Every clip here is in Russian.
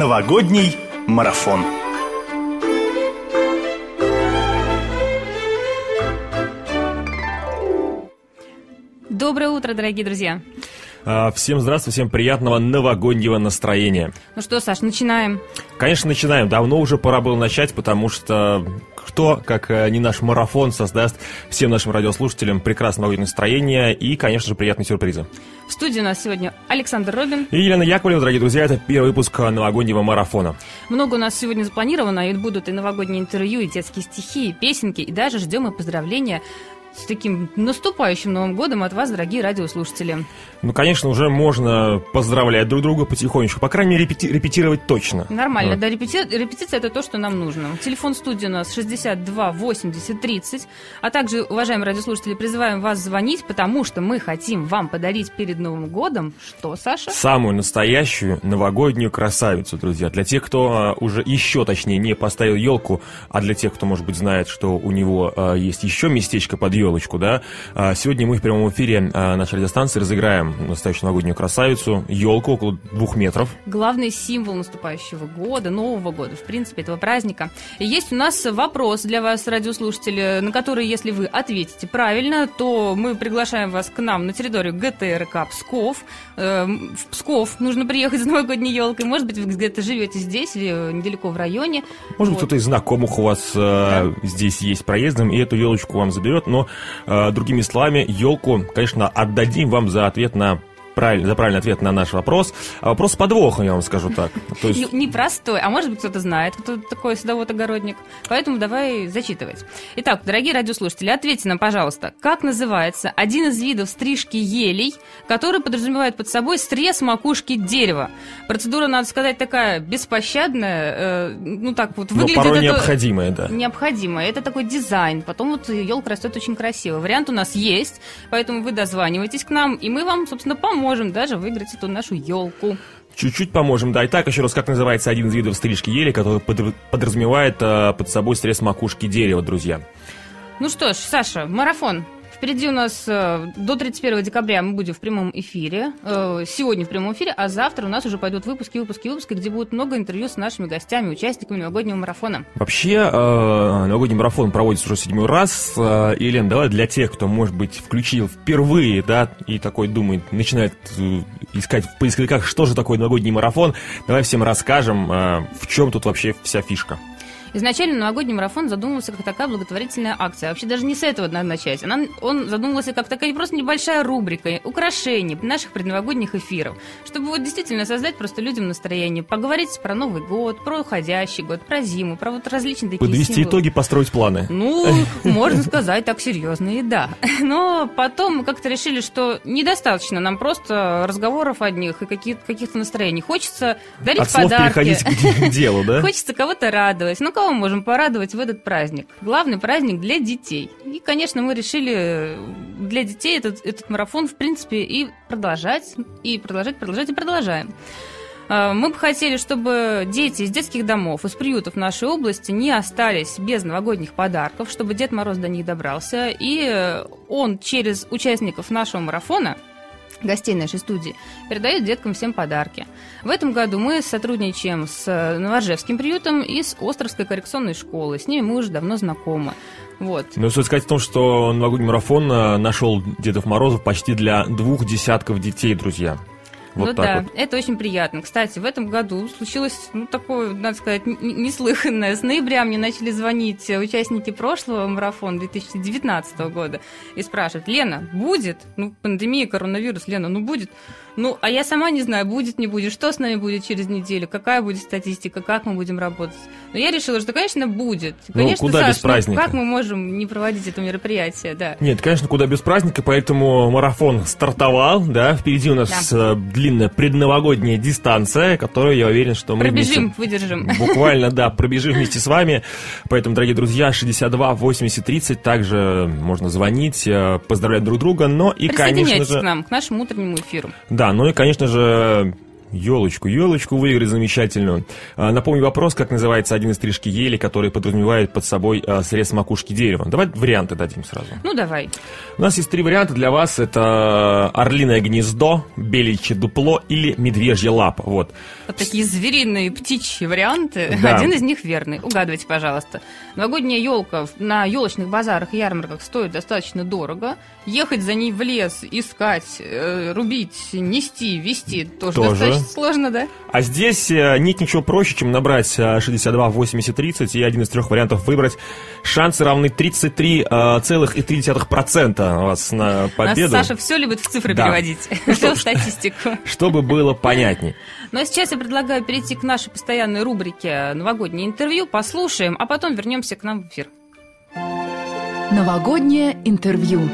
Новогодний марафон. Доброе утро, дорогие друзья. А, Всем здравствуйте, всем приятного новогоднего настроения. Ну что, Саш, начинаем. Конечно, начинаем. Давно уже пора было начать, потому что кто, как э, не наш марафон, создаст всем нашим радиослушателям прекрасное новогоднее настроение и, конечно же, приятные сюрпризы. В студии у нас сегодня Александр Робин. И Елена Яковлева, дорогие друзья, это первый выпуск новогоднего марафона. Много у нас сегодня запланировано, и будут и новогодние интервью, и детские стихи, и песенки, и даже ждем и поздравления с таким наступающим Новым годом от вас, дорогие радиослушатели. Ну, конечно, уже можно поздравлять друг друга потихонечку, по крайней мере, репети- репетировать точно. Нормально, Вот. да, репети- репетиция это то, что нам нужно. Телефон студии у нас 62 80 30. А также, уважаемые радиослушатели, призываем вас звонить, потому что мы хотим вам подарить перед Новым годом что, Саша? Самую настоящую новогоднюю красавицу, друзья. Для тех, кто а, уже еще точнее не поставил елку, а для тех, кто, может быть, знает, что у него а, есть еще местечко под елочку, да, а, сегодня мы в прямом эфире а, нашей радиостанции разыграем настоящую новогоднюю красавицу, елку около двух метров. главный символ наступающего года, Нового года, в принципе, этого праздника. И есть у нас вопрос для вас, радиослушатели, на который, если вы ответите правильно, то мы приглашаем вас к нам на территорию ГТРК Псков. Э, В Псков нужно приехать с новогодней елкой. Может быть, вы где-то живете здесь или недалеко в районе. Может быть, Вот. кто-то из знакомых у вас а, здесь есть проездом, и эту елочку вам заберет, но, другими словами, елку, конечно, отдадим вам за ответ на правильный, за правильный ответ на наш вопрос. А вопрос с подвохом, я вам скажу так. То есть Не- Непростой, а может быть кто-то знает, кто такой садовод-огородник. Поэтому давай зачитывать. Итак, дорогие радиослушатели, ответьте нам, пожалуйста, как называется один из видов стрижки елей, который подразумевает под собой срез макушки дерева. Процедура, надо сказать, такая беспощадная, э, ну так вот но выглядит порой это- необходимое, да. Необходимо. Это такой дизайн. Потом вот елка растет очень красиво. Вариант у нас есть, поэтому вы дозваниваетесь к нам, и мы вам, собственно, поможем даже выиграть эту нашу елку. Чуть-чуть поможем. Да, итак, еще раз, как называется один из видов стрижки ели, который подр- подразумевает э, под собой срез макушки дерева, друзья. Ну что ж, Саша, марафон. Впереди у нас э, до 31 декабря мы будем в прямом эфире. Э, сегодня в прямом эфире, а завтра у нас уже пойдут выпуски, выпуски, выпуски, где будет много интервью с нашими гостями, участниками новогоднего марафона. Вообще, э, новогодний марафон проводится уже седьмой раз. Елена, давай для тех, кто, может быть, включил впервые, да, и такой думает, начинает искать в поисковиках, что же такое новогодний марафон, давай всем расскажем, в чем тут вообще вся фишка. Изначально новогодний марафон задумывался как такая благотворительная акция. Вообще даже не с этого надо начать. Она, он задумывался как такая просто небольшая рубрика, украшение наших предновогодних эфиров. Чтобы вот действительно создать просто людям настроение, поговорить про Новый год, про уходящий год, про зиму, про вот различные такие Подвести символы. итоги, построить планы. Ну, можно сказать так серьезно и да. Но потом мы как-то решили, что недостаточно нам просто разговоров одних и каких- каких-то настроений. Хочется дарить От слов подарки. переходить к делу, да? Хочется кого-то радовать. Ну, кого мы можем порадовать в этот праздник? Главный праздник для детей. И, конечно, мы решили для детей этот, этот марафон, в принципе, и продолжать, и продолжать, продолжать, и продолжаем. А, Мы бы хотели, чтобы дети из детских домов, из приютов нашей области не остались без новогодних подарков, чтобы Дед Мороз до них добрался. И э, он через участников нашего марафона гостей нашей студии, передает деткам всем подарки. В этом году мы сотрудничаем с э, Новоржевским приютом и с Островской коррекционной школой. С ними мы уже давно знакомы. Вот. Ну, стоит сказать о том, что новогодний марафон э, нашел Дедов Морозов почти для двух десятков детей, друзья. Вот ну да, вот. это очень приятно. Кстати, в этом году случилось, ну, такое, надо сказать, неслыханное. С ноября мне начали звонить э, участники прошлого марафона 2019 года и спрашивать, Лена, будет? Ну, пандемия, коронавирус, Лена, ну будет? Ну, а я сама не знаю, будет, не будет, что с нами будет через неделю, какая будет статистика, как мы будем работать. Но я решила, что, конечно, будет. Ну, Конечно, куда Саш, без праздника? как мы можем не проводить это мероприятие, да. Нет, конечно, куда без праздника, поэтому марафон стартовал, да, впереди у нас э, длинная предновогодняя дистанция, которую я уверен, что мы Пробежим, вместе- выдержим. Буквально, да, пробежим вместе с вами. Поэтому, дорогие друзья, 62 80 30, также можно звонить, э, поздравлять друг друга, но и, конечно Присоединяйтесь же... к нам, к нашему утреннему эфиру. Да, ну и, конечно же, елочку, елочку выиграть замечательную. А, напомню вопрос, как называется один из стрижки ели, который подразумевает под собой а, срез макушки дерева. Давай варианты дадим сразу. Ну, давай. У нас есть три варианта для вас. Это орлиное гнездо, беличье дупло или медвежья лапа. Вот. Вот такие звериные птичьи варианты. Да. Один из них верный. Угадывайте, пожалуйста. Новогодняя елка на елочных базарах и ярмарках стоит достаточно дорого. Ехать за ней в лес, искать, э, рубить, нести, вести тоже, Тоже. достаточно сложно, да? А здесь э, нет ничего проще, чем набрать э, 62, 80, 30 и один из трех вариантов выбрать. Шансы равны 33,3% у вас на победу. Нас Саша все любит в цифры Да. переводить. Все в статистику. Чтобы было понятней. Ну а сейчас я предлагаю перейти к нашей постоянной рубрике «Новогоднее интервью», послушаем, а потом вернемся к нам в эфир. Новогоднее интервью.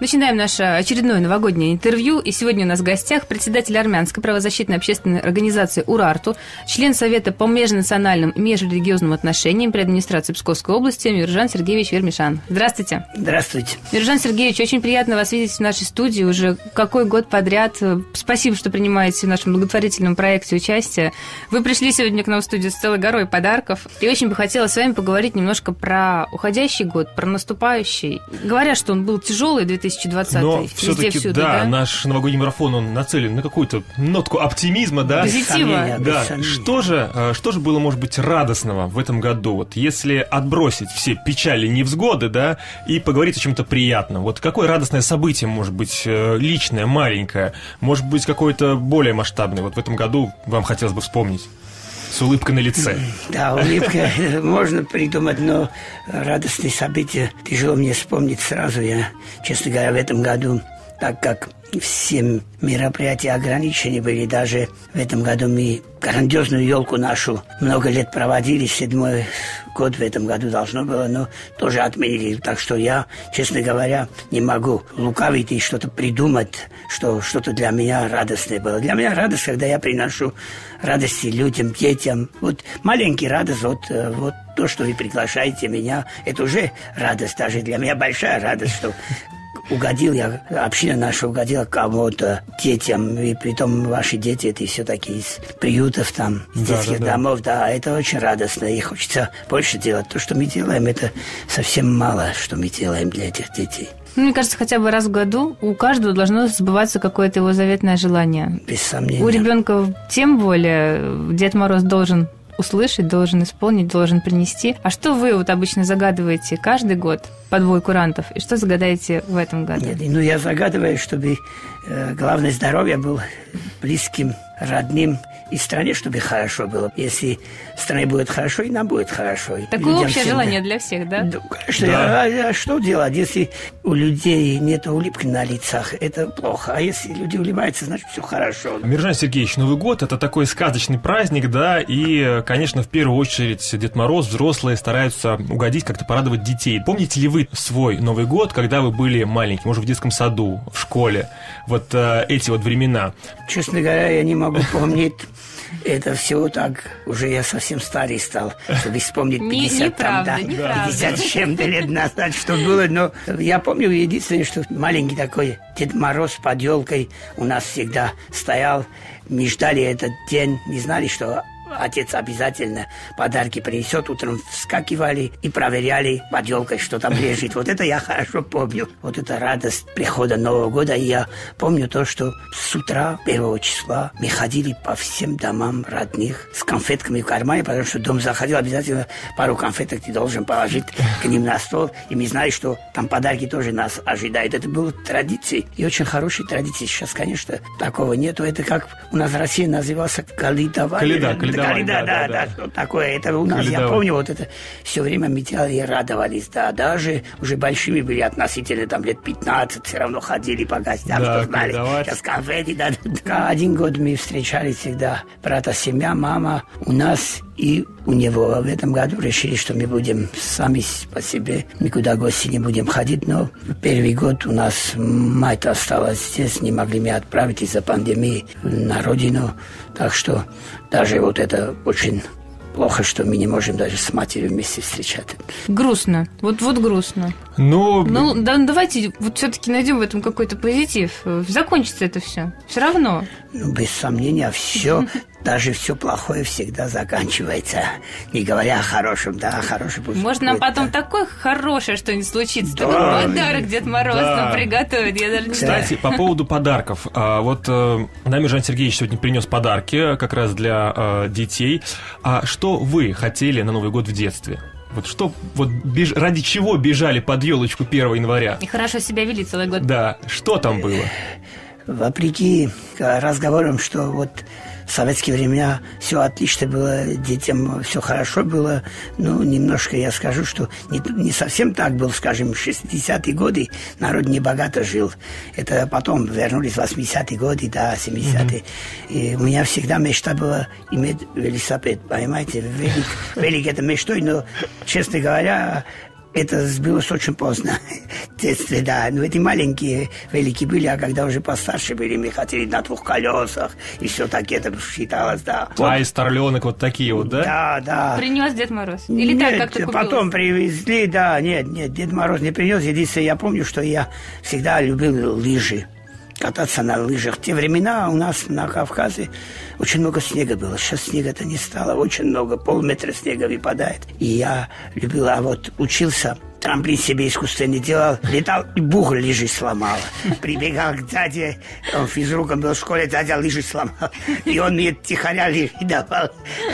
Начинаем наше очередное новогоднее интервью. И сегодня у нас в гостях председатель армянской правозащитной общественной организации «Урарту», член Совета по межнациональным и межрелигиозным отношениям при администрации Псковской области Миржан Сергеевич Вермишан. Здравствуйте. Здравствуйте. Миржан Сергеевич, очень приятно вас видеть в нашей студии уже какой год подряд. Спасибо, что принимаете в нашем благотворительном проекте участие. Вы пришли сегодня к нам в студию с целой горой подарков. И очень бы хотела с вами поговорить немножко про уходящий год, про наступающий. Говорят, что он был тяжелый 2020 Но все-таки, всюду, да, да? наш новогодний марафон, он нацелен на какую-то нотку оптимизма, да? Позитива. Да, что же, э, что же было, может быть, радостного в этом году? Вот если отбросить все печали, невзгоды, да, и поговорить о чем-то приятном. Вот какое радостное событие, может быть, э, личное, маленькое, может быть, какое-то более масштабное. Вот в этом году вам хотелось бы вспомнить с улыбкой на лице. Да, улыбка можно придумать, но радостные события тяжело мне вспомнить сразу. Я, честно говоря, в этом году, так как все мероприятия ограничены были, даже в этом году мы грандиозную елку нашу много лет проводили, седьмой год в этом году должно было, но тоже отменили. Так что я, честно говоря, не могу лукавить и что-то придумать, что что-то для меня радостное было. Для меня радость, когда я приношу радости людям, детям. Вот маленький радость, вот, э, вот то, что вы приглашаете меня, это уже радость, даже для меня большая радость, что угодил я, община наша угодила кому-то, детям, и притом ваши дети, это все-таки из приютов там, из Да, детских да, да. домов, да, это очень радостно, и хочется больше делать. То, что мы делаем, это совсем мало, что мы делаем для этих детей, Ну, мне кажется, хотя бы раз в году у каждого должно сбываться какое-то его заветное желание. без сомнения. У ребенка тем более Дед Мороз должен услышать, должен исполнить, должен принести. А что вы вот обычно загадываете каждый год по двое курантов? И что загадаете в этом году? Нет, ну я загадываю, чтобы э, главное здоровье был близким, родным и стране, чтобы хорошо было. Если стране будет хорошо, и нам будет хорошо. Такое людям общее всем, желание да. для всех, да? Да, конечно. Да. А, а что делать, если у людей нет улыбки на лицах? Это плохо. А если люди улыбаются, значит, все хорошо. Миржан Сергеевич, Новый год – это такой сказочный праздник, да, и, конечно, в первую очередь Дед Мороз, взрослые стараются угодить, как-то порадовать детей. Помните ли вы свой Новый год, когда вы были маленьким, может, в детском саду, в школе? Вот э, эти вот времена. Честно говоря, я не могу помнить. Это все так, уже я совсем старый стал, чтобы вспомнить Не- 50 там, неправда, да, неправда. 50 с чем-то лет назад, что было. Но я помню единственное, что маленький такой Дед Мороз под елкой у нас всегда стоял. Мы ждали этот день, не знали, что отец обязательно подарки принесет. Утром вскакивали и проверяли под елкой, что там лежит. Вот это я хорошо помню. Вот это радость прихода Нового года. И я помню то, что с утра первого числа мы ходили по всем домам родных с конфетками в кармане, потому что дом заходил, обязательно пару конфеток ты должен положить к ним на стол. И мы знали, что там подарки тоже нас ожидают. Это было традицией. И очень хорошей традицией. Сейчас, конечно, такого нету. Это как у нас в России назывался калидовать. Каледа, каледовать, Каледа, да, да, да, что такое. Это у нас, я помню, вот это все время мы делали и радовались, да, даже уже большими были относительно, там лет 15, все равно ходили по гостям, что знали, сейчас да, да. Один год мы встречались всегда, брата, семья, мама, у нас и у него. В этом году решили, что мы будем сами по себе, никуда гости не будем ходить, но первый год у нас мать осталась здесь, не могли мы отправить из-за пандемии на родину, так что даже вот это очень плохо, что мы не можем даже с матерью вместе встречаться. Грустно. Вот, вот грустно. Ну, Ну, да, давайте вот все-таки найдем в этом какой-то позитив. Закончится это все. Все равно. Ну, без сомнения, все, даже все плохое всегда заканчивается. Не говоря о хорошем, да, о хорошем пусть Может, нам потом да. такое хорошее что-нибудь случится. Да. Такой подарок Дед Мороз Да. нам приготовит. Я даже не знаю. Кстати, по поводу подарков. А, Вот э, нам Жан Сергеевич сегодня принес подарки э, как раз для э, детей. А что вы хотели на Новый год в детстве? Вот что, вот беж- ради чего бежали под елочку 1 января? И хорошо себя вели целый год. Да, что там было? Вопреки э, разговорам, что вот в советские времена все отлично было, детям все хорошо было, ну, немножко я скажу, что не, не совсем так был, скажем, 60-е годы народ не богато жил. Это потом вернулись 80-е годы, да, 70-е. И у меня всегда мечта была иметь велосипед, понимаете, велик, велик это мечтой, но, честно говоря, это сбилось очень поздно. В детстве, да. Но эти маленькие велики были, а когда уже постарше были, мы хотели на двух колесах. И все так это считалось, да. А, и старленок вот такие вот, да? Да, да. Принес Дед Мороз? Или так Нет, как-то купил? потом привезли, да, нет, нет, Дед Мороз не принес. Единственное, я помню, что я всегда любил лыжи, кататься на лыжах. В те времена у нас на Кавказе очень много снега было. Сейчас снега-то не стало, очень много, полметра снега выпадает. И я любил, а вот учился Трамплин себе искусственный делал, летал и бух лыжи сломал. Прибегал к дяде, он физруком был в школе, дядя лыжи сломал. И он мне тихоря лыжи давал.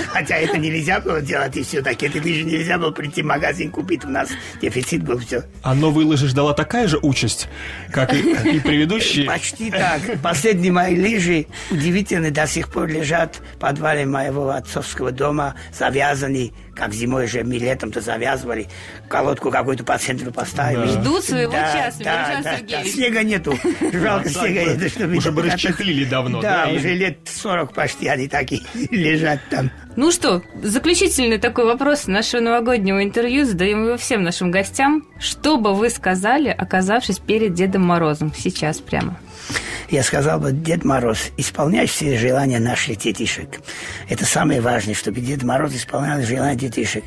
Хотя это нельзя было делать, и все-таки эти лыжи нельзя было прийти в магазин купить. У нас дефицит был все. А новые лыжи ждала такая же участь, как и, и предыдущие? Почти так. Последние мои лыжи удивительно до сих пор лежат в подвале моего отцовского дома, завязаны, как зимой же мы летом-то завязывали, колодку какую-то по центру поставили. Ждут своего Да, часа, да, да, Сергеевич. да. Снега нету. Жалко снега нету, чтобы... Уже бы расчехлили давно, да? Да, уже лет 40 почти они так и лежат там. Ну что, заключительный такой вопрос нашего новогоднего интервью. Задаем его всем нашим гостям. Что бы вы сказали, оказавшись перед Дедом Морозом? Сейчас прямо. Я сказал бы, Дед Мороз, исполняй все желания наших детишек. Это самое важное, чтобы Дед Мороз исполнял желания детишек.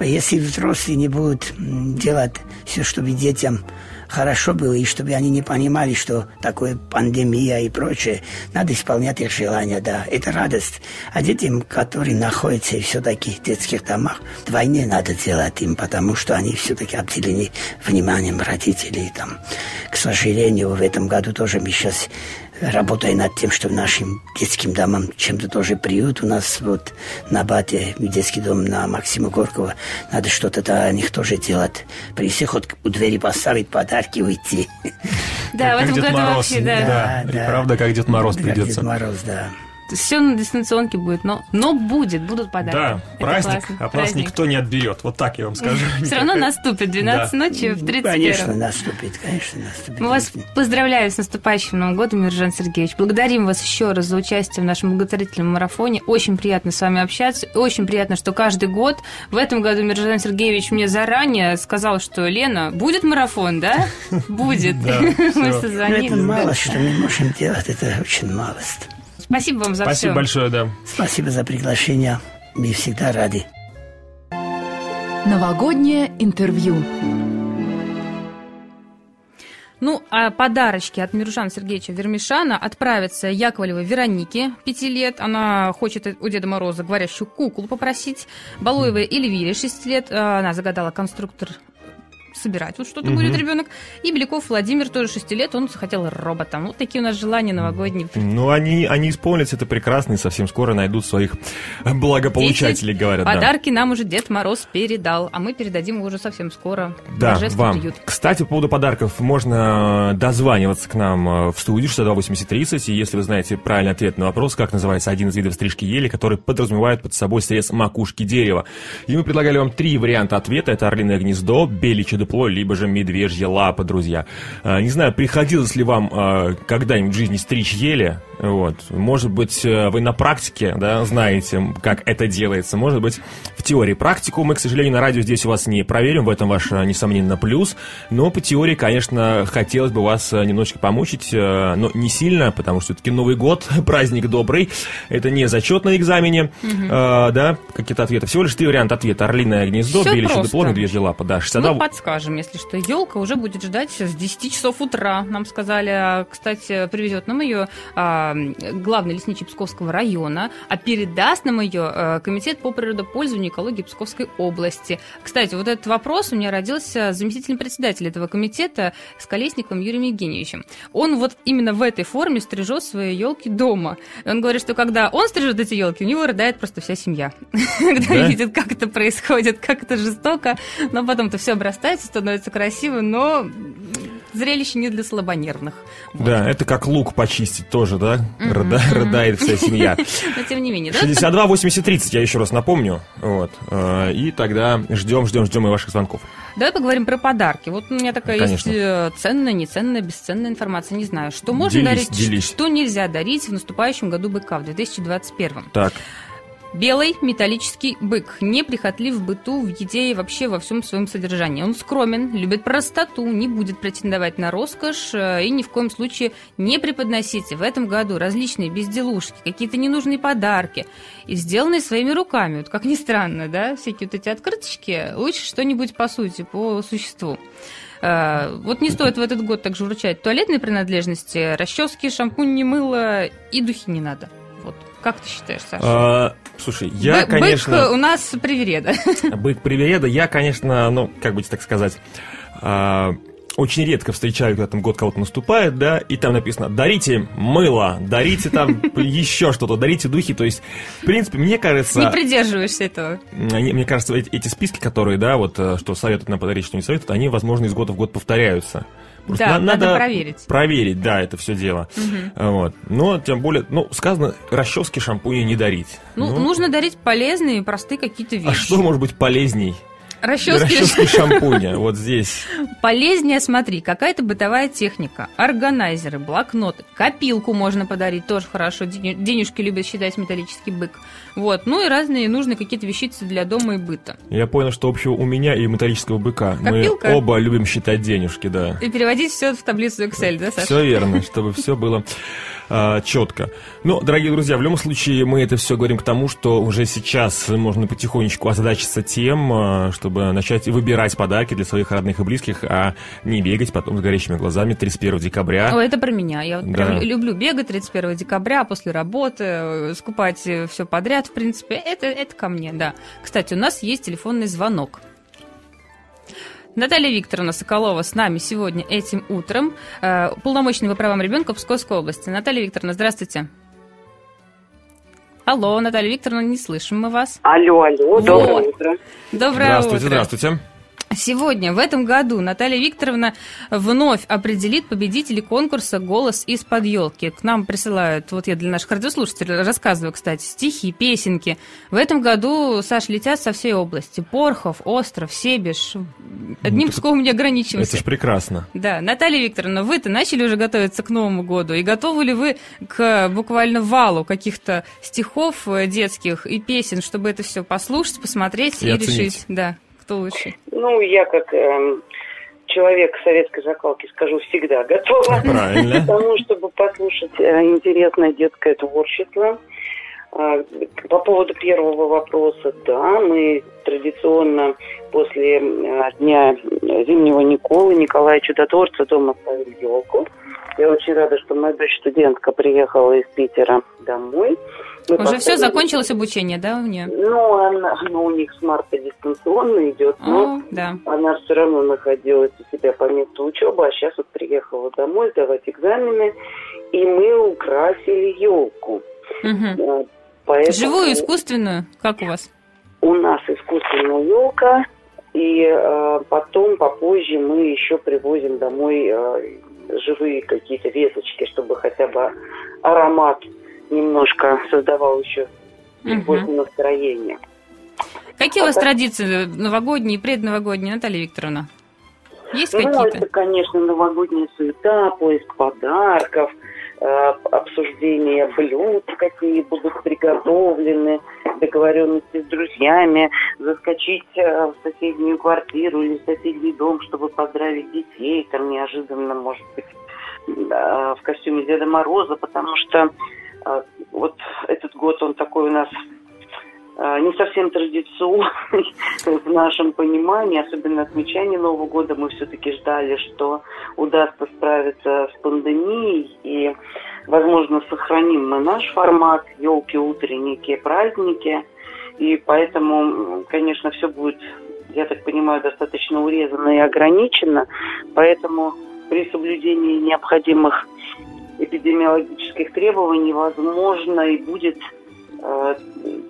Если взрослые не будут делать все, чтобы детям хорошо было, и чтобы они не понимали, что такое пандемия и прочее, надо исполнять их желания, да. Это радость. А детям, которые находятся все-таки в детских домах, двойне надо делать им, потому что они все-таки обделены вниманием родителей. Там. К сожалению, в этом году тоже мы сейчас работая над тем, что нашим детским домам чем-то тоже приют. У нас вот на Бате детский дом на Максима Горького. Надо что-то для них тоже делать. При всех вот у двери поставить подарки уйти. Да, в Как этом Дед году Мороз. вообще, да. Да, правда, как Дед Мороз Как придется. Дед Мороз, да. Все на дистанционке будет, но, но будет, будут подарки. Да, Это праздник, классно, нас праздник. никто не отберет. Вот так я вам скажу. Все равно наступит 12 Да. ночи в Ну, 31 Конечно, наступит, конечно, наступит. Мы вас поздравляем с наступающим Новым годом, Миржан Сергеевич. Благодарим вас еще раз за участие в нашем благотворительном марафоне. Очень приятно с вами общаться. Очень приятно, что каждый год. В этом году Миржан Сергеевич мне заранее сказал, что Лена, будет марафон, да? Будет. Мы. Ну, созвонились. это мало, что мы можем делать, это очень малость. Спасибо вам за Спасибо все. большое, да. Спасибо за приглашение. Мы всегда рады. Новогоднее интервью. Ну, а подарочки от Миржана Сергеевича Вермишана отправятся Яковлевой Веронике, 5 лет. Она хочет у Деда Мороза говорящую куклу попросить. Балуевой Эльвире, 6 лет. А, Она загадала конструктор собирать. Вот что-то Мгм. будет ребенок. И Беляков Владимир, тоже 6 лет, он захотел робота. Вот такие у нас желания новогодние. Ну, они, они исполнятся, это прекрасно, и совсем скоро найдут своих благополучателей, говорят. да. Подарки нам уже Дед Мороз передал, а мы передадим его уже совсем скоро. Да, вам. уют. Кстати, по поводу подарков, можно дозваниваться к нам э, в студию 628030, и если вы знаете правильный ответ на вопрос, как называется один из видов стрижки ели, который подразумевает под собой срез макушки дерева. И мы предлагали вам три варианта ответа. Это орлиное гнездо, беличье дупло число, либо же медвежья лапа, друзья. А, не знаю, приходилось ли вам а, когда-нибудь в жизни стричь ели, вот. Может быть, э, вы на практике, да, знаете, как это делается. Может быть, в теории. Практику мы, к сожалению, на радио здесь у вас не проверим, в этом ваш, э, несомненно, плюс. Но по теории, конечно, хотелось бы вас э, немножечко помучить, но не сильно, потому что все-таки Новый год, праздник добрый. Это не зачет на экзамене, угу. а, да, какие-то ответы. Всего лишь три варианта ответа. Орлиное гнездо, белище дупло, медвежья лапа. Да, 62... Мы подскажем, если что. Елка уже будет ждать с 10 часов утра. Нам сказали, а, кстати, привезет нам ее а, главный лесничий Псковского района, а передаст нам ее э, Комитет по природопользованию и экологии Псковской области. Кстати, вот этот вопрос у меня родился заместителем председателя этого комитета с Колесниковым Юрием Евгеньевичем. Он вот именно в этой форме стрижет свои елки дома. И он говорит, что когда он стрижет эти елки, у него рыдает просто вся семья. Когда видит, как это происходит, как это жестоко, но потом-то все обрастается, становится красиво, но зрелище не для слабонервных. Да, это как лук почистить тоже, да? Рыда, рыдает вся семья. Но тем не менее, да? 62 80 30, я еще раз напомню. Вот. Э, и тогда ждем, ждем, ждем и ваших звонков. Давай поговорим про подарки. Вот у меня такая Конечно. есть э, ценная, неценная, бесценная информация. Не знаю, что можно делись, дарить, делись. что нельзя дарить в наступающем году быка, в 2021. Так. Белый металлический бык, неприхотлив в быту, в еде и вообще во всем своем содержании. Он скромен, любит простоту, не будет претендовать на роскошь э, и ни в коем случае не преподносите в этом году различные безделушки, какие-то ненужные подарки, и сделанные своими руками. Вот как ни странно, да, всякие вот эти открыточки, лучше что-нибудь по сути, по существу. Э, вот не стоит в этот год также вручать туалетные принадлежности, расчески, шампунь, мыло и духи не надо. Как ты считаешь, Саша? А, Слушай, я, Бы- конечно... Бык у нас привереда. Бык привереда. Я, конечно, ну, как бы так сказать... А, очень редко встречаю, когда там год кого-то наступает, да, и там написано «дарите мыло», «дарите там еще что-то», «дарите духи», то есть, в принципе, мне кажется... Не придерживаешься этого. Мне, кажется, эти, эти списки, которые, да, вот, э, что советуют нам подарить, что не советуют, они, возможно, из года в год повторяются. Просто да, надо, надо проверить. Проверить, да, это все дело. Угу. Вот. Но тем более, ну, сказано, расчески, шампуни не дарить. Ну, ну, нужно дарить полезные, простые какие-то вещи. А что может быть полезней? Расчески, Расчески шампуня, вот здесь. Полезнее, смотри, какая-то бытовая техника, органайзеры, блокноты, копилку можно подарить, тоже хорошо, денежки любят считать металлический бык. Вот, ну и разные нужные какие-то вещицы для дома и быта. Я понял, что общего у меня и металлического быка. Копилка? Мы оба любим считать денежки, да. И переводить все в таблицу Excel, да, Саша? Все верно, чтобы все было а, четко. Но, дорогие друзья, в любом случае мы это все говорим к тому, что уже сейчас можно потихонечку озадачиться тем, а, чтобы начать выбирать подарки для своих родных и близких, а не бегать потом с горящими глазами 31 декабря. О, это про меня. Я вот да. прям люблю бегать 31 декабря после работы, э, скупать э, все подряд, в принципе. Это, это ко мне, да. Кстати, у нас есть телефонный звонок. Наталья Викторовна Соколова с нами сегодня этим утром, э, полномочный по правам ребенка Псковской области. Наталья Викторовна, здравствуйте. Алло, Наталья Викторовна, не слышим мы вас. Алло, алло, доброе вот. утро. Доброе здравствуйте, утро. Здравствуйте, Сегодня, в этом году, Наталья Викторовна вновь определит победителей конкурса «Голос из-под елки». К нам присылают, вот я для наших радиослушателей рассказываю, кстати, стихи, песенки. В этом году, Саш, летят со всей области. Порхов, Остров, Себеж. Одним ну, Псковом не ограничиваемся. Это ж прекрасно. Да. Наталья Викторовна, вы-то начали уже готовиться к Новому году. И готовы ли вы к буквально валу каких-то стихов э, детских и песен, чтобы это все послушать, посмотреть и, и решить? Да кто лучше? Ну, я как э, человек советской закалки скажу, всегда готова Правильно. к тому, чтобы послушать э, интересное детское творчество. Э, по поводу первого вопроса, да, мы традиционно после э, Дня Зимнего Николы, Николая Чудотворца дома ставили елку. Я очень рада, что моя дочь студентка приехала из Питера домой. Мы Уже поставили... все, закончилось обучение, да, у нее? Ну, она, ну, у них с марта дистанционно идет, но О, да. она все равно находилась у себя по месту учебы, а сейчас вот приехала домой сдавать экзамены, и мы украсили елку. Угу. Поэтому... Живую, искусственную? Как у вас? У нас искусственная елка, и э, потом, попозже, мы еще привозим домой э, живые какие-то веточки, чтобы хотя бы аромат немножко создавал еще любовь угу. настроение. Какие а у вас так... традиции новогодние и предновогодние, Наталья Викторовна? Есть ну, какие-то? это, конечно, новогодняя суета, поиск подарков, обсуждение блюд, какие будут приготовлены, договоренности с друзьями, заскочить э, в соседнюю квартиру или в соседний дом, чтобы поздравить детей, там неожиданно, может быть, в костюме Деда Мороза, потому что э, вот этот год он такой у нас не совсем традиционный в нашем понимании, особенно отмечание Нового года. Мы все-таки ждали, что удастся справиться с пандемией и, возможно, сохраним мы наш формат елки утренние праздники. И поэтому, конечно, все будет, я так понимаю, достаточно урезано и ограничено. Поэтому при соблюдении необходимых эпидемиологических требований, возможно, и будет э,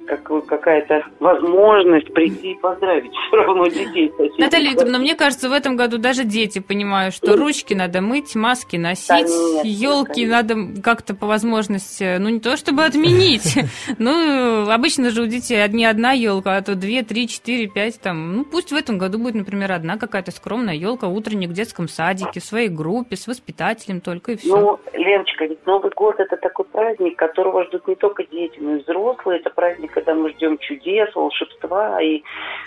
как- какая-то возможность прийти и поздравить все равно детей. соседей. Наталья Викторовна, мне кажется, в этом году даже дети понимают, что ручки надо мыть, маски носить, Конечно, елки конечно. надо как-то по возможности, ну не то чтобы отменить, ну обычно же у детей одни одна елка, а то две, три, четыре, пять там. Ну пусть в этом году будет, например, одна какая-то скромная елка утренник в детском садике, в своей группе, с воспитателем только и все. Ну, Леночка, ведь Новый год это такой праздник, которого ждут не только дети, но и взрослые. Это праздник, когда мы ждем чудес, волшебства и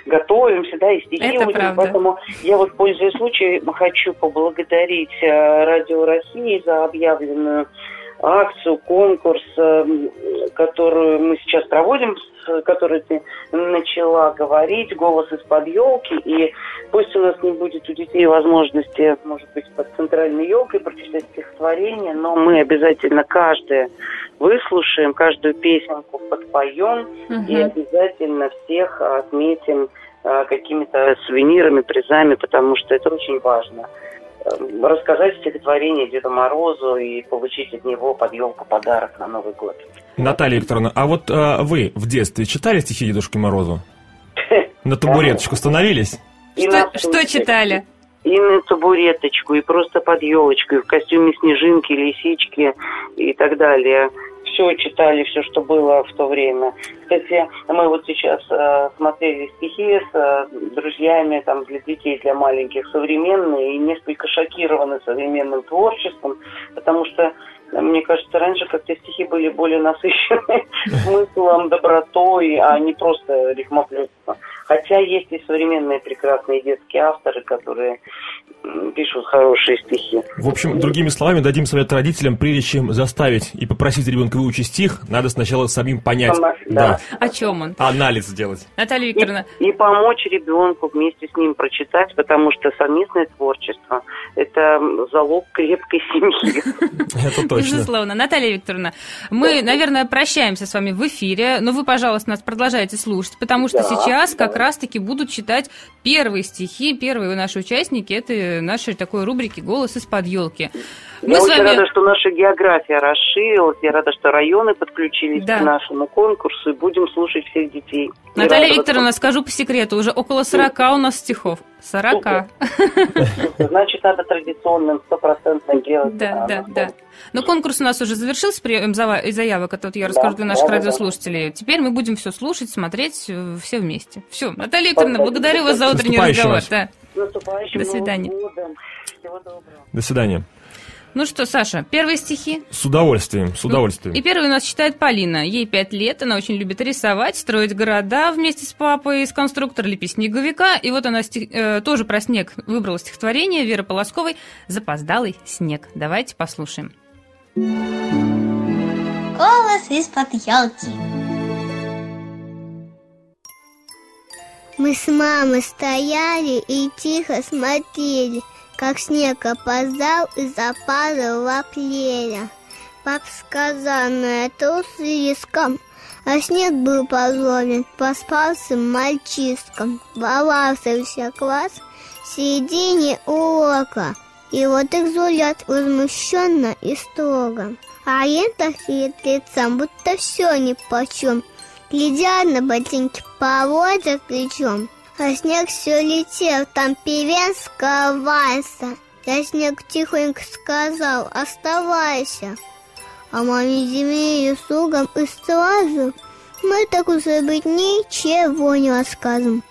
готовимся, да, и стихи Это учим. правда. Поэтому я вот, пользуясь случаем, хочу поблагодарить э, Радио России за объявленную акцию, конкурс, э, которую мы сейчас проводим, с которой ты начала говорить, голос из-под елки. И пусть у нас не будет у детей возможности, может быть, под центральной елкой прочитать стихотворение, но мы обязательно каждое выслушаем, каждую песенку подпоем и Мгм. обязательно всех отметим э, какими-то сувенирами, призами, потому что это очень важно. Э, Рассказать стихотворение Деду Морозу и получить от него под елку подарок на Новый год. Наталья Викторовна, а вот э, вы в детстве читали стихи Дедушке Морозу? На табуреточку становились? Что, что читали? И на табуреточку, и просто под елочку, и в костюме снежинки, лисички и так далее. Все читали, все, что было в то время. Кстати, мы вот сейчас э, смотрели стихи с э, друзьями там, для детей, для маленьких, современные, и несколько шокированы современным творчеством, потому что, мне кажется, раньше как-то стихи были более насыщены смыслом, добротой, а не просто рифмоплетство. Хотя есть и современные прекрасные детские авторы, которые пишут хорошие стихи. В общем, другими словами, дадим совет родителям, прежде чем заставить и попросить ребенка выучить стих, надо сначала самим понять, Сама- да. О чем он? анализ сделать. Наталья И, Викторовна, и помочь ребенку вместе с ним прочитать, потому что совместное творчество – это залог крепкой семьи. Это точно. Безусловно. Наталья Викторовна, мы, наверное, прощаемся с вами в эфире, но вы, пожалуйста, нас продолжайте слушать, потому что Да, сейчас да. как раз-таки будут читать первые стихи, первые наши участники этой нашей такой рубрики «Голос из-под елки». Мы Я с очень вами... рада, что наша география расширилась. Я рада, что районы подключились Да. к нашему конкурсу. И будем слушать всех детей. Наталья. Викторовна, скажу по секрету, уже около 40 у нас стихов. 40. Значит, надо традиционным, стопроцентно делать. Да, а, да, ну, да. Но конкурс у нас уже завершился, прием и заявок, это вот я расскажу для наших радиослушателей. Теперь мы будем все слушать, смотреть, э, все вместе. Все. Наталья Викторовна, благодарю вас за утренний разговор. Да. До свидания. годом. Всего доброго. До свидания. Ну что, Саша, первые стихи? С удовольствием, с удовольствием. И первый у нас читает Полина. Ей пять лет, она очень любит рисовать, строить города вместе с папой, из конструктора лепить снеговика. И вот она стих- э, тоже про снег выбрала стихотворение Веры Полосковой «Запоздалый снег». Давайте послушаем. Голос из-под елки. Мы с мамой стояли и тихо смотрели, как снег опоздал и западал в апреле. Пап сказал, на это слишком, а снег был позорен поспалсым мальчишкам. Ворвался вся класс в середине урока, и вот их зулят возмущенно и строго. А я так лицом, будто все нипочем, Глядя на ботинки поводят плечом, а снег все летел, там певец вальса. Я снег тихонько сказал, оставайся. А маме зиме и слугам и стражу мы так уже быть ничего не рассказываем.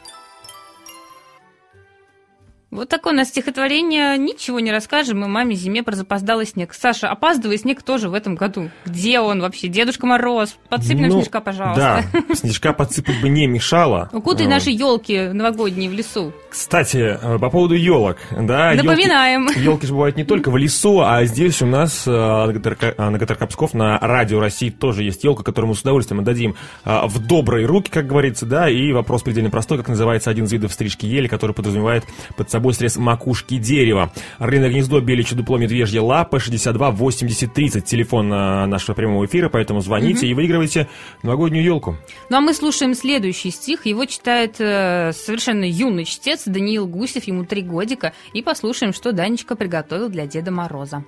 Вот такое у нас стихотворение. Ничего не расскажем. Мы маме зиме про запоздалый снег. Саша, опаздывай снег тоже в этом году. Где он вообще? Дедушка Мороз. Подсыпь нам Ну, снежка, пожалуйста. Да, снежка подсыпать бы не мешало. Укутай Вот. наши елки новогодние в лесу. Кстати, э, по поводу елок, да, Напоминаем. Елки же бывают не только в лесу, а здесь у нас э, на ГТРК на ГТРК Псков на Радио России тоже есть елка, которую мы с удовольствием отдадим э, в добрые руки, как говорится, да, и вопрос предельно простой, как называется один из видов стрижки ели, который подразумевает под собой срез макушки дерева. Орлиное гнездо, беличье дупло, медвежья лапа, 62 80 30, телефон э, нашего прямого эфира, поэтому звоните и выигрывайте новогоднюю елку. Ну а мы слушаем следующий стих. Его читает э, совершенно юный чтец Даниил Гусев, ему три годика. И послушаем, что Данечка приготовил для Деда Мороза.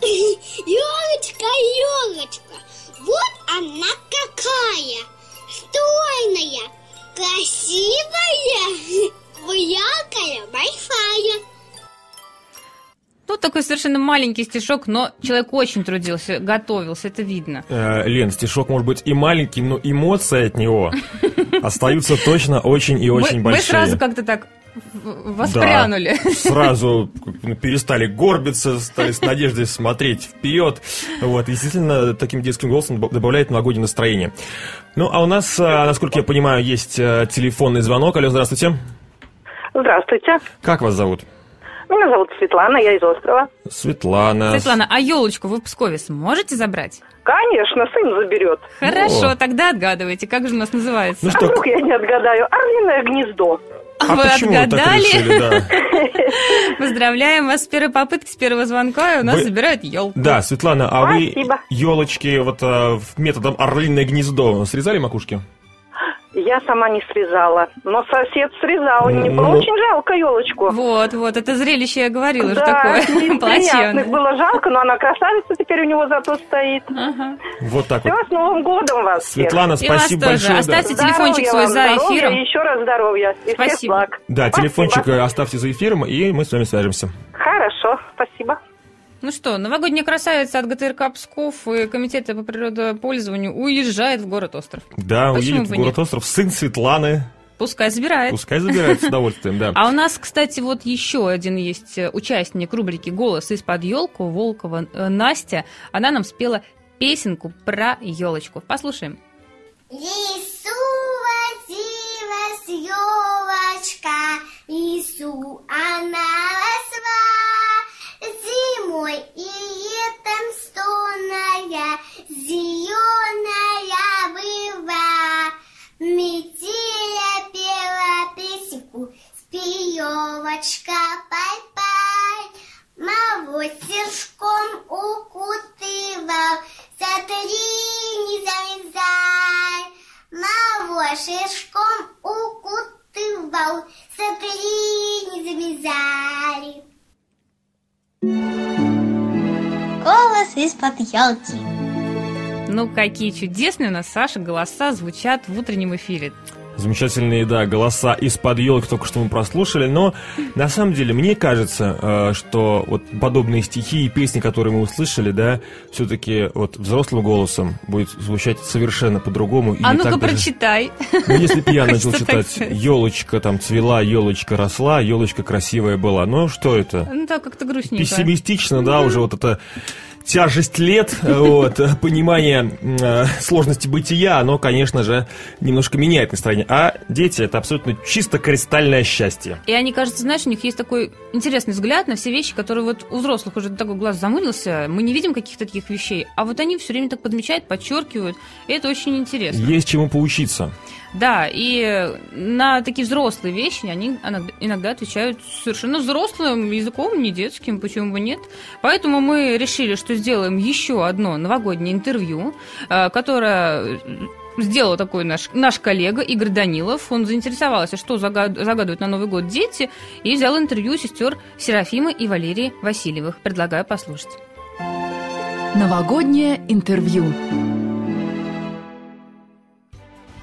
Елочка, елочка, вот она какая, стройная, красивая, яркая, большая. Ну, такой совершенно маленький стишок, но человек очень трудился, готовился, это видно. Э, Лен, стишок может быть и маленький, но эмоции от него остаются точно очень и очень мы, мы большие. сразу как-то так воспрянули. Да, сразу перестали горбиться, стали с надеждой смотреть вперед. Вот, естественно, таким детским голосом доб- добавляет новогоднее настроение. Ну, а у нас, а, насколько я понимаю, есть а, телефонный звонок. Алло, здравствуйте. Здравствуйте. Как вас зовут? Меня зовут Светлана, я из острова. Светлана. Светлана, а елочку вы в Пскове сможете забрать? Конечно, сын заберет. Хорошо, О. тогда отгадывайте, как же у нас называется. Ну А что, вдруг я не отгадаю? Орлиное гнездо. а вы почему вы так отгадали? решили, да? Поздравляем вас с первой попытки, с первого звонка, и у нас Вы- забирают елку. Да, Светлана, а вы Спасибо. елочки вот а, методом орлиное гнездо срезали макушки? Я сама не срезала, но сосед срезал. Мне было Ну. очень жалко елочку. Вот, вот, это зрелище я говорила, же да, такое неприятных плачевное. было жалко, но она красавица теперь у него зато стоит. Ага. Вот так вот. Все, с Новым годом вас всех. Светлана, И вас спасибо тоже. большое. да. Оставьте телефончик Здоровья свой вам, за здоровья, эфиром. и еще раз здоровья. И всех Спасибо. благ. Да, Спасибо. телефончик э, оставьте за эфиром, и мы с вами свяжемся. Хорошо, спасибо. Ну что, новогодняя красавица от ГТРК Псков и Комитета по природопользованию уезжает в город Остров. Да, Почему уедет в бы город нет? Остров сын Светланы. Пускай забирает. Пускай забирает с удовольствием, да. А у нас, кстати, вот еще один есть э, участник рубрики «Голос из-под елку» Волкова э, Настя. Она нам спела песенку про елочку. Послушаем. Лису возилась елочка, лису она росла. Зимой и летом стонная, зеленая была. Метель ей пела песенку, спи, елочка, пай-пай. Мороз снежком укутывал, Смотри, не замерзай. Мороз снежком укутывал, Смотри, не замерзай. Голос из-под елки. Ну, какие чудесные у нас, Саша, голоса звучат в утреннем эфире. Замечательные, да, голоса из-под елок только что мы прослушали, но на самом деле мне кажется, э, что вот подобные стихи и песни, которые мы услышали, да, все-таки вот взрослым голосом будет звучать совершенно по-другому. а ну-ка даже- прочитай. Ну, если бы я начал читать елочка там цвела, елочка росла, елочка красивая была. Ну что это? Ну, так как-то грустненько. Пессимистично, да, уже вот это тяжесть лет, э, вот, э, понимание э, сложности бытия, оно, конечно же, немножко меняет настроение. А дети — это абсолютно чисто кристальное счастье. И они, кажется, знаешь, у них есть такой интересный взгляд на все вещи, которые вот у взрослых уже такой глаз замылился, мы не видим каких-то таких вещей, а вот они все время так подмечают, подчеркивают, и это очень интересно. Есть чему поучиться. Да, и на такие взрослые вещи они иногда- отвечают совершенно взрослым языком, не детским, почему бы нет. Поэтому мы решили, что сделаем еще одно новогоднее интервью, э, которое сделал такой наш, наш коллега Игорь Данилов. Он заинтересовался, что загад- загадывают на Новый год дети, и взял интервью сестер Серафимы и Валерии Васильевых. Предлагаю послушать. Новогоднее интервью.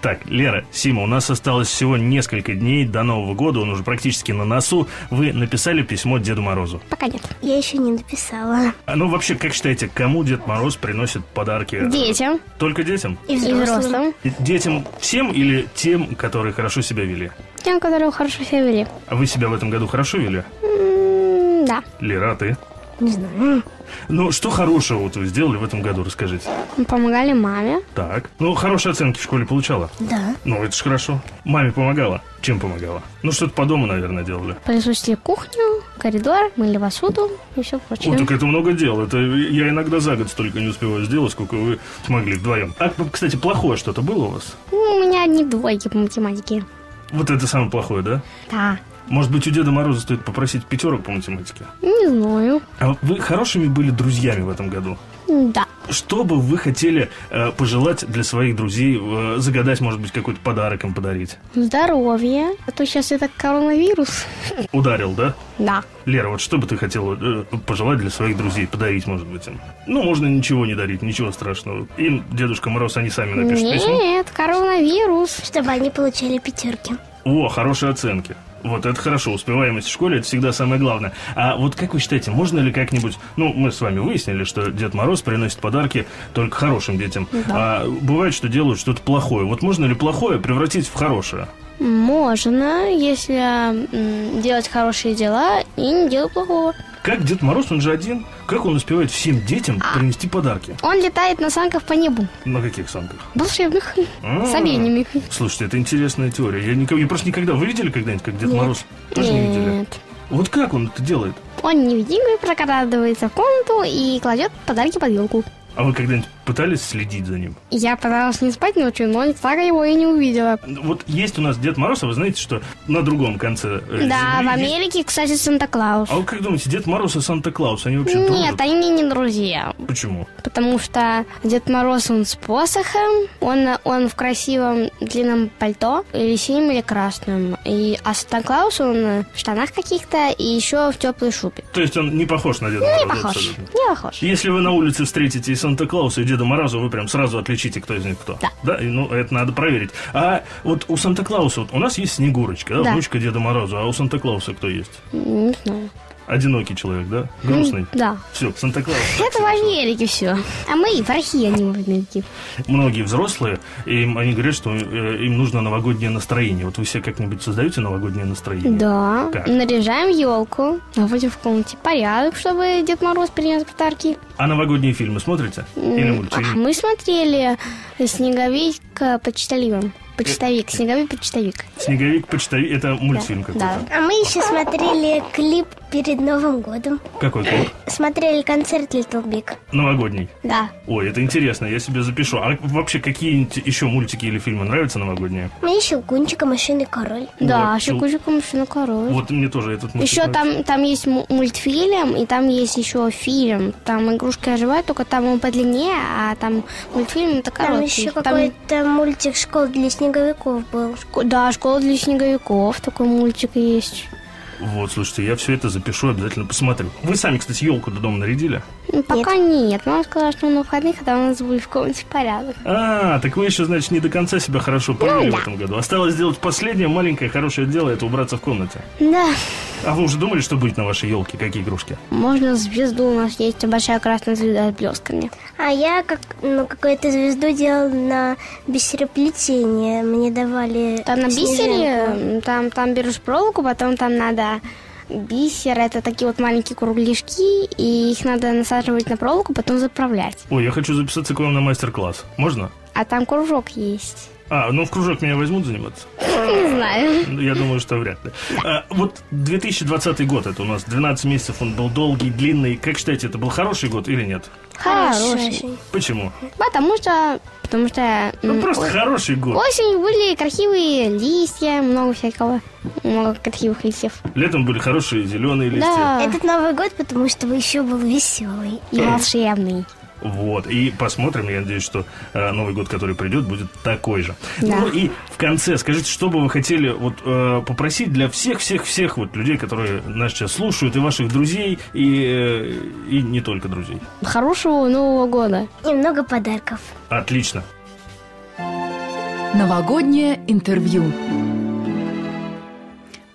Так, Лера, Сима, у нас осталось всего несколько дней до Нового года, он уже практически на носу. Вы написали письмо Деду Морозу? Пока нет. Я еще не написала. А ну вообще, как считаете, кому Дед Мороз приносит подарки? Детям Только детям? И и взрослым. взрослым. И Детям всем или тем, которые хорошо себя вели? Тем, которые хорошо себя вели. А вы себя в этом году хорошо вели? М, Да. Лера, а ты? Не знаю. Ну, что хорошего вот вы сделали в этом году, расскажите. Мы помогали маме. Так. Ну, хорошие оценки в школе получала? Да. Ну, это ж хорошо. Маме помогала? Чем помогала? Ну, что-то по дому, наверное, делали. Присутствие кухню, коридор, мыли посуду и все прочее. О, так это много дел. Это я иногда за год столько не успеваю сделать, сколько вы смогли вдвоем. А, кстати, плохое что-то было у вас? Ну, у меня одни двойки по математике. Вот это самое плохое, да? Да. Может быть, у Деда Мороза стоит попросить пятерок по математике? Не знаю. А вы хорошими были друзьями в этом году? Да. Что бы вы хотели э, пожелать для своих друзей, э, загадать, может быть, какой-то подарок им подарить? Здоровье. А то сейчас это коронавирус. Ударил, да? Да. Лера, вот что бы ты хотела э, пожелать для своих друзей, подарить, может быть, им? Ну, можно ничего не дарить, ничего страшного. Им Дедушка Мороз, они сами напишут письмо. Нет, коронавирус. Чтобы они получали пятерки. О, хорошие оценки. Вот это хорошо, успеваемость в школе это всегда самое главное. А вот как вы считаете, можно ли как-нибудь, ну, мы с вами выяснили, что Дед Мороз приносит подарки только хорошим детям. А бывает, что делают что-то плохое. Вот можно ли плохое превратить в хорошее? Можно, если делать хорошие дела и не делать плохого. Как Дед Мороз, он же один, как он успевает всем детям принести подарки? Он летает на санках по небу. На каких санках? Волшебных. А. С оленями. Слушайте, это интересная теория. Я, никогда, я просто никогда... Вы видели когда-нибудь, как Дед Мороз? Тоже не видели? Нет. Вот как он это делает? Он невидимый прокрадывается в комнату и кладет подарки под елку. А вы когда-нибудь пытались следить за ним? Я пыталась не спать ночью, но так его и не увидела. Вот есть у нас Дед Мороз, а вы знаете, что на другом конце э, Да, в есть- Америке, кстати, Санта-Клаус. А вы как думаете, Дед Мороз и Санта-Клаус, они вообще Нет, дружат? они не друзья. Почему? Потому что Дед Мороз, он с посохом, он, он в красивом длинном пальто, или синим, или красном. И, а Санта-Клаус, он в штанах каких-то и еще в теплой шубе. То есть он не похож на Деда Не Мороза похож, абсолютно? не похож. Если вы на улице встретите и Санта-Клауса, и Деда Мороза, вы прям сразу отличите, кто из них кто. Да. Да, и, ну, это надо проверить. А вот у Санта-Клауса, вот у нас есть Снегурочка, да, Да. внучка Деда Мороза, а у Санта-Клауса кто есть? Не знаю. Одинокий человек, да? Грустный? Да. Все, Санта-Клаус. Это в Америке все. А мы в России, они в Америке. Многие взрослые, им, они говорят, что э, им нужно новогоднее настроение. Вот вы себе как-нибудь создаете новогоднее настроение? Да. Как? Наряжаем елку, наводим в комнате порядок, чтобы Дед Мороз принес подарки. А новогодние фильмы смотрите? Или М, мультики? а мы смотрели «Снеговик э, почтальон». Почтовик, снеговик, почтовик. Снеговик почтовик, это мультфильм какой-то. Да. А мы еще смотрели клип перед Новым годом. Какой клип? Смотрели концерт Little Big. Новогодний. Да. Ой, это интересно, я себе запишу. А вообще какие-нибудь еще мультики или фильмы нравятся новогодние? Мне еще Гунчика, Машинный король. Да, Вот, Щекучка машина король. Вот мне тоже этот мультик Еще нравится. там, там есть му- мультфильм, и там есть еще фильм. Там игрушка оживает, только там он подлиннее, а там мультфильм это Там короткий. еще Там- какой-то мультик «Школа для снеговиков» был. Шко- Да, школа для снеговиков, такой мультик есть. Вот, слушайте, я все это запишу, обязательно посмотрю. Вы сами, кстати, елку до дома нарядили? Ну, Пока нет. Мама сказала, что на выходных, когда у нас будет в комнате порядок. А, так вы еще, значит, не до конца себя хорошо провели Ну да. в этом году. Осталось сделать последнее маленькое хорошее дело, это убраться в комнате. Да. А вы уже думали, что будет на вашей елке? Какие игрушки? Можно звезду, у нас есть большая красная звезда с блесками. А я как ну, какую-то звезду делала на бисероплетение. Мне давали Там на бисере, там, там берешь проволоку, потом там надо бисер, это такие вот маленькие кругляшки, и их надо насаживать на проволоку, потом заправлять. Ой, я хочу записаться к вам на мастер-класс. Можно? А там кружок есть. А, ну в кружок меня возьмут заниматься? Не знаю. Я думаю, что вряд ли. А, вот 2020 год, это у нас 12 месяцев, он был долгий, длинный. Как считаете, это был хороший год или нет? Хороший. Почему? Потому что, потому что Ну просто о- хороший год. осенью были красивые листья, много всякого, много красивых листьев. Летом были хорошие зеленые листья. Да, Этот Новый год, потому что еще был веселый. и волшебный. Вот. И посмотрим, я надеюсь, что э, Новый год, который придет, будет такой же. Да. Ну и в конце скажите, что бы вы хотели вот э, попросить для всех-всех-всех вот людей, которые нас сейчас слушают, и ваших друзей, и, э, и не только друзей. Хорошего Нового года. И много подарков. Отлично. Новогоднее интервью.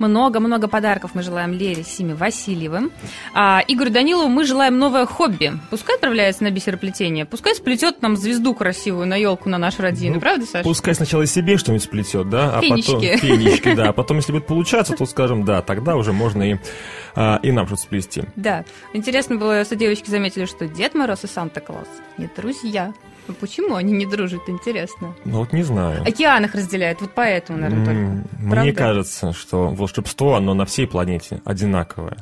Много-много подарков мы желаем Лере Симе Васильевым. А Игорю Данилову мы желаем новое хобби. Пускай отправляется на бисероплетение, пускай сплетет нам звезду красивую на елку на наш родину. Ну, Правда, Саша? Пускай сначала себе что-нибудь сплетет, да, а Фенечки. потом фенечки, да, а потом, если будет получаться, то скажем, да, тогда уже можно и, а, и нам что-то сплести. Да. Интересно было, что девочки заметили, что Дед Мороз и Санта-Клаус не друзья. Ну, Почему они не дружат, интересно? Ну вот не знаю. Океан их разделяет, вот поэтому, наверное, М, только. Мне Правда? кажется, что волшебство, оно на всей планете одинаковое.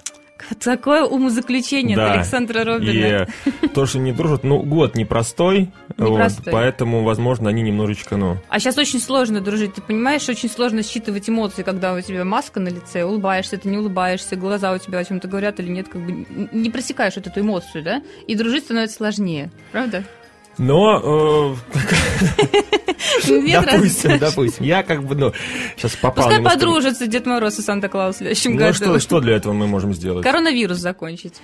Такое умозаключение от Александра Робина. И то, что не дружат, ну, год непростой, вот, Непростой. поэтому, возможно, они немножечко, ну... А сейчас очень сложно дружить, ты понимаешь, очень сложно считывать эмоции, когда у тебя маска на лице, улыбаешься, ты не улыбаешься, глаза у тебя о чем-то говорят или нет, как бы не просекаешь вот эту эмоцию, да? И дружить становится сложнее, правда? Но, э, допустим, допустим, я как бы, ну, сейчас попал... Пускай подружатся Дед Мороз и Санта-Клаус в следующем Ну, году. что, что для этого мы можем сделать? Коронавирус закончить.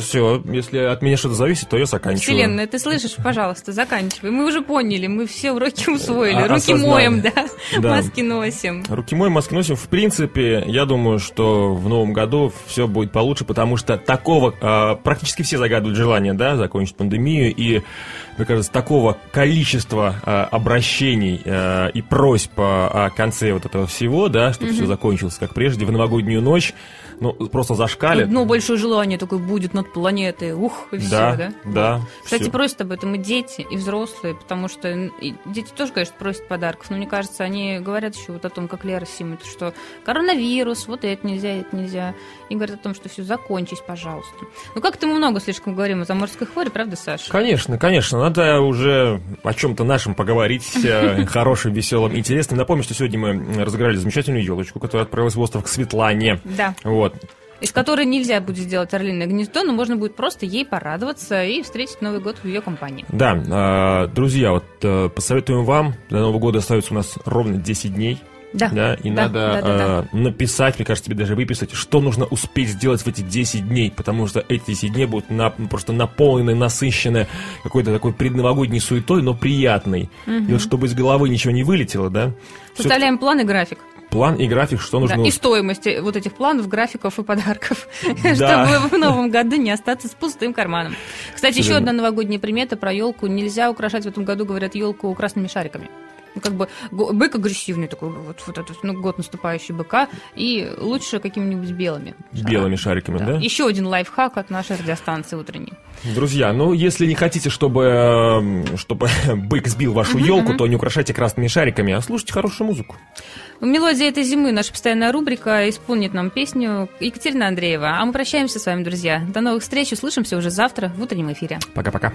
все, если от меня что-то зависит, то я заканчиваю. Вселенная, ты слышишь? Пожалуйста, заканчивай. Мы уже поняли, мы все уроки усвоили. А- Руки моем, да, маски носим. Руки мой, маски носим. В принципе, я думаю, что в новом году все будет получше, потому что такого а, практически все загадывают желание, да, закончить пандемию, и мне кажется, такого количества а, обращений а, и просьб а, о конце вот этого всего, да, чтобы Мгм. все закончилось как прежде, в новогоднюю ночь, ну, просто зашкалит. Одно большое желание такое будет над планетой. Ух, и все, да, да? да. Кстати, всё. просят об этом и дети, и взрослые, потому что и дети тоже, конечно, просят подарков, но мне кажется, они говорят еще вот о том, как Лера Симит, что коронавирус, вот это нельзя, это нельзя. И говорят о том, что все, закончись, пожалуйста. Ну, как-то мы много слишком говорим о заморской хворе, правда, Саша? Конечно, конечно, надо уже о чем-то нашем поговорить, э, хорошем, веселом, интересном. Напомню, что сегодня мы разыграли замечательную елочку, которая отправилась в остров к Светлане. Да. Вот. Из которой нельзя будет сделать орлиное гнездо, но можно будет просто ей порадоваться и встретить Новый год в ее компании. Да, а, друзья, вот э, посоветуем вам, до Нового года остается у нас ровно 10 дней. Да, и да, надо да, да, э, написать, мне кажется, тебе даже выписать, что нужно успеть сделать в эти 10 дней, потому что эти 10 дней будут на- просто наполнены, насыщены какой-то такой предновогодней суетой, но приятной. Мгм. И вот чтобы из головы ничего не вылетело, да, Составляем план и график. План и график, что нужно... Да, и стоимость вот этих планов, графиков и подарков, Да. чтобы в новом году не остаться с пустым карманом. Кстати, еще одна новогодняя примета про елку. Нельзя украшать в этом году, говорят, елку красными шариками. Ну, как бы бык агрессивный такой, вот, вот этот, ну, год наступающий быка, и лучше какими-нибудь белыми. Белыми шариками, да? Еще один лайфхак от нашей радиостанции утренней. Друзья, ну если не хотите, чтобы, чтобы бык сбил вашу елку, то не украшайте красными шариками, а слушайте хорошую музыку. Мелодия этой зимы, наша постоянная рубрика, исполнит нам песню Екатерина Андреева. А мы прощаемся с вами, друзья. До новых встреч, услышимся уже завтра в утреннем эфире. Пока-пока.